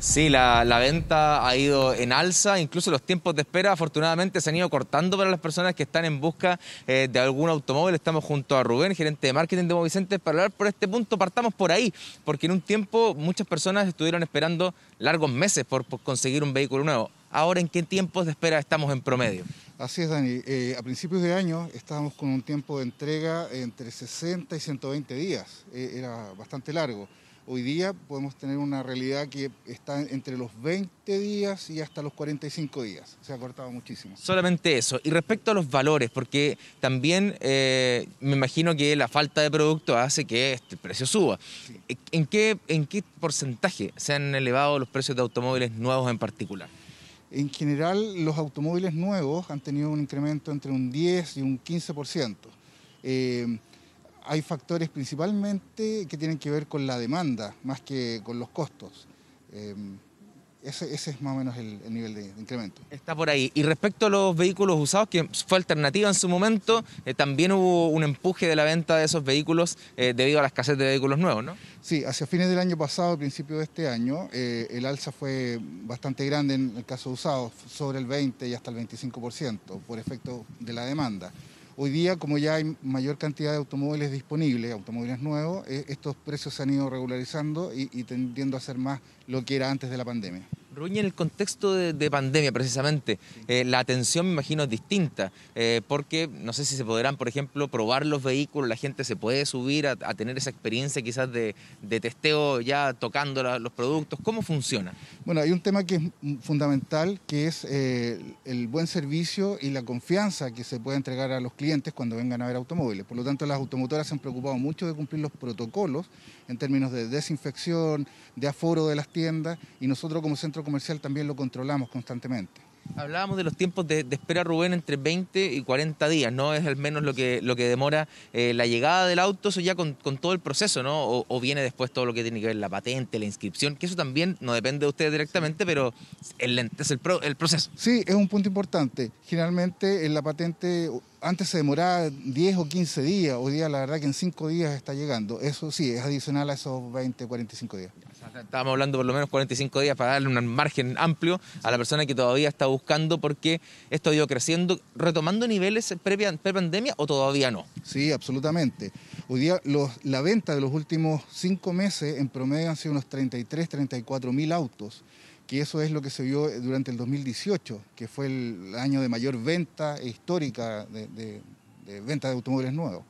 Sí, la, venta ha ido en alza, incluso los tiempos de espera afortunadamente se han ido cortando para las personas que están en busca eh, de algún automóvil. Estamos junto a Rubén, gerente de marketing de Movicentes, para hablar por este punto. Partamos por ahí, porque en un tiempo muchas personas estuvieron esperando largos meses por, conseguir un vehículo nuevo. Ahora, ¿en qué tiempos de espera estamos en promedio? Así es, Dani. Eh, a principios de año estábamos con un tiempo de entrega entre 60 y 120 días. Eh, era bastante largo. Hoy día podemos tener una realidad que está entre los 20 días y hasta los 45 días. Se ha cortado muchísimo. Solamente eso. Y respecto a los valores, porque también eh, me imagino que la falta de producto hace que este precio suba. ¿En, qué, ¿En qué porcentaje se han elevado los precios de automóviles nuevos en particular? En general, los automóviles nuevos han tenido un incremento entre un 10 y un 15% hay factores principalmente que tienen que ver con la demanda, más que con los costos. Em, ese, es más o menos el, nivel de, incremento. Está por ahí. Y respecto a los vehículos usados, que fue alternativa en su momento, eh, también hubo un empuje de la venta de esos vehículos eh, debido a la escasez de vehículos nuevos, ¿no? Sí, hacia fines del año pasado, principio de este año, eh, el alza fue bastante grande en el caso de usados, sobre el 20 y hasta el 25%, por efecto de la demanda. Hoy día, como ya hay mayor cantidad de automóviles disponibles, automóviles nuevos, eh, estos precios se han ido regularizando y, y tendiendo a ser más lo que era antes de la pandemia. En el contexto de, pandemia precisamente, eh, la atención me imagino es distinta, eh, porque no sé si se podrán, por ejemplo, probar los vehículos, la gente se puede subir a, tener esa experiencia quizás de, testeo ya tocando los productos, ¿cómo funciona? Bueno, hay un tema que es fundamental, que es eh, el buen servicio y la confianza que se puede entregar a los clientes cuando vengan a ver automóviles. Por lo tanto, las automotoras se han preocupado mucho de cumplir los protocolos en términos de desinfección, de aforo de las tiendas, y nosotros como centro comercial también lo controlamos constantemente. Hablábamos de los tiempos de, espera, Rubén, entre 20 y 40 días, ¿no? Es al menos lo que, lo que demora eh, la llegada del auto, eso ya con, todo el proceso, ¿no? O, viene después todo lo que tiene que ver la patente, la inscripción, que eso también no depende de ustedes directamente, pero el, es el, el proceso. Sí, es un punto importante. Generalmente en la patente antes se demoraba 10 o 15 días, hoy día la verdad que en 5 días está llegando. Eso sí, es adicional a esos 20, 45 días. Estábamos hablando por lo menos 45 días para darle un margen amplio a la persona que todavía está buscando porque esto ha ido creciendo, retomando niveles pre-pandemia o todavía no. Sí, absolutamente. Hoy día la venta de los últimos 5 meses en promedio han sido unos 33, 34 mil autos que eso es lo que se vio durante el 2018, que fue el año de mayor venta histórica de, venta de automóviles nuevos.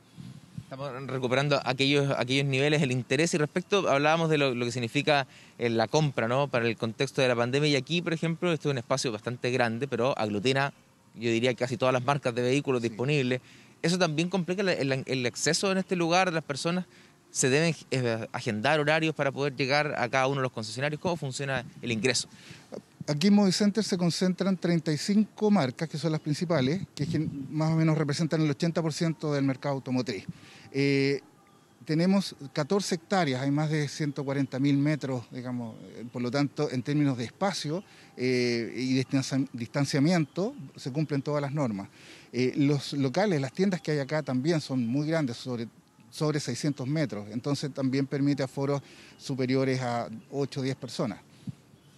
Estamos recuperando aquellos, aquellos niveles, el interés y respecto, hablábamos de lo, que significa eh, la compra ¿no? para el contexto de la pandemia y aquí, por ejemplo, esto es un espacio bastante grande, pero aglutina, yo diría, casi todas las marcas de vehículos disponibles. Eso también complica el, el acceso en este lugar las personas se deben eh, agendar horarios para poder llegar a cada uno de los concesionarios? ¿Cómo funciona el ingreso? Aquí en Movicenter se concentran 35 marcas, que son las principales, que más o menos representan el 80% del mercado automotriz. Eh, tenemos 14 hectáreas, hay más de 140 mil metros, digamos, eh, por lo tanto, en términos de espacio y distanciamiento, se cumplen todas las normas. los locales, las tiendas que hay acá también son muy grandes, sobre sobre 600 metros, entonces también permite aforos superiores a 8 o 10 personas.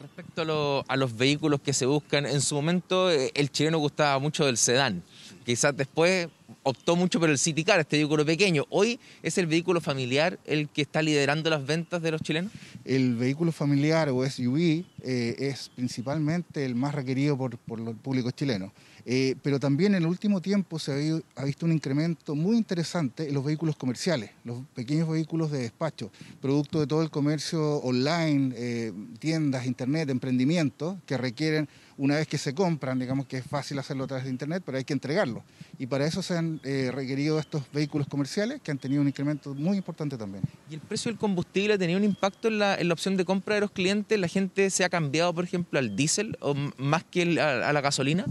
Respecto a, los vehículos que se buscan, en su momento eh, el chileno gustaba mucho del sedán, quizás después optó mucho por el City Car, este vehículo pequeño. ¿Hoy es el vehículo familiar el que está liderando las ventas de los chilenos? El vehículo familiar o SUV eh, es principalmente el más requerido por, por los públicos chilenos. Eh, pero también en el último tiempo se ha, visto un incremento muy interesante en los vehículos comerciales, los pequeños vehículos de despacho, producto de todo el comercio online, eh, tiendas, internet, emprendimientos, que requieren, una vez que se compran, digamos que es fácil hacerlo a través de internet, pero hay que entregarlo. Y para eso se han eh, requerido estos vehículos comerciales que han tenido un incremento muy importante también. ¿Y el precio del combustible ha tenido un impacto en la, opción de compra de los clientes? ¿La gente se ha cambiado, por ejemplo, al diésel o más que a la gasolina?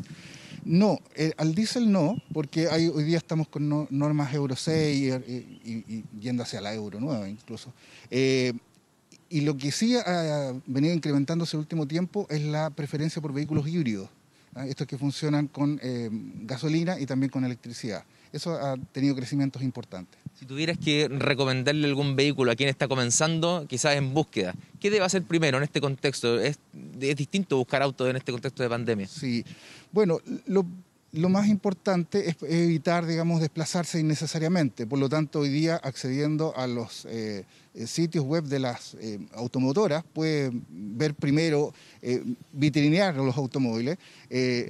No, eh, al diésel no, porque hoy día estamos con normas Euro 6 y, yendo hacia la Euro 9 incluso. Eh, y lo que sí ha venido incrementándose el último tiempo es la preferencia por vehículos híbridos. Estos que funcionan con eh, gasolina y también con electricidad. eso ha tenido crecimientos importantes. Si tuvieras que recomendarle algún vehículo a quien está comenzando, quizás en búsqueda, ¿qué debe hacer primero en este contexto? ¿Es, es distinto buscar autos en este contexto de pandemia? Sí, bueno, lo lo más importante es evitar, digamos, desplazarse innecesariamente. Por lo tanto, hoy día accediendo a los eh, eh, sitios web de las eh, automotoras, puede ver primero, vitrinear los automóviles.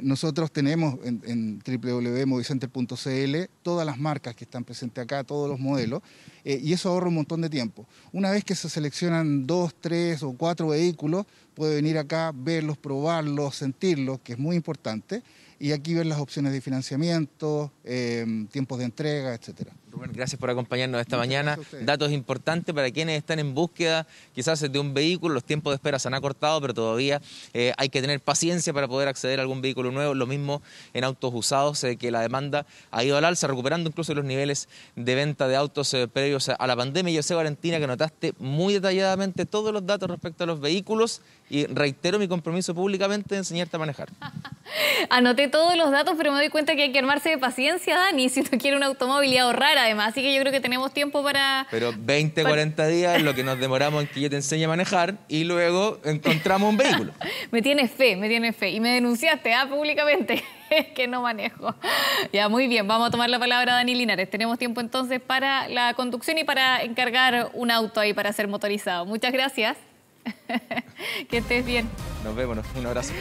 nosotros tenemos en, en www.movicenter.cl todas las marcas que están presentes acá, todos los modelos, y eso ahorra un montón de tiempo. Una vez que se seleccionan dos, tres o cuatro vehículos, puede venir acá, verlos, probarlos, sentirlos, que es muy importante y aquí ver las opciones de financiamiento, eh, tiempos de entrega, etcétera. Rubén, gracias por acompañarnos esta mañana. Datos importantes para quienes están en búsqueda quizás de un vehículo. Los tiempos de espera se han acortado, pero todavía eh, hay que tener paciencia para poder acceder a algún vehículo nuevo. Lo mismo en autos usados, eh, que la demanda ha ido al alza, recuperando incluso los niveles de venta de autos eh, previos a la pandemia. Yo sé, Valentina, que notaste muy detalladamente todos los datos respecto a los vehículos y reitero mi compromiso públicamente de enseñarte a manejar. Anoté todos los datos, pero me doy cuenta que hay que armarse de paciencia, Dani, si tú quieres un automóvil y ahorrar además. Así que yo creo que tenemos tiempo para... Pero 20, 40 días lo que nos demoramos en que yo te enseñe a manejar y luego encontramos un vehículo. me tienes fe, me tienes fe. Y me denunciaste ¿ah? públicamente que no manejo. Ya, muy bien. Vamos a tomar la palabra a Dani Linares. Tenemos tiempo entonces para la conducción y para encargar un auto ahí para ser motorizado. Muchas gracias. que estés bien. Nos vemos. Un abrazo.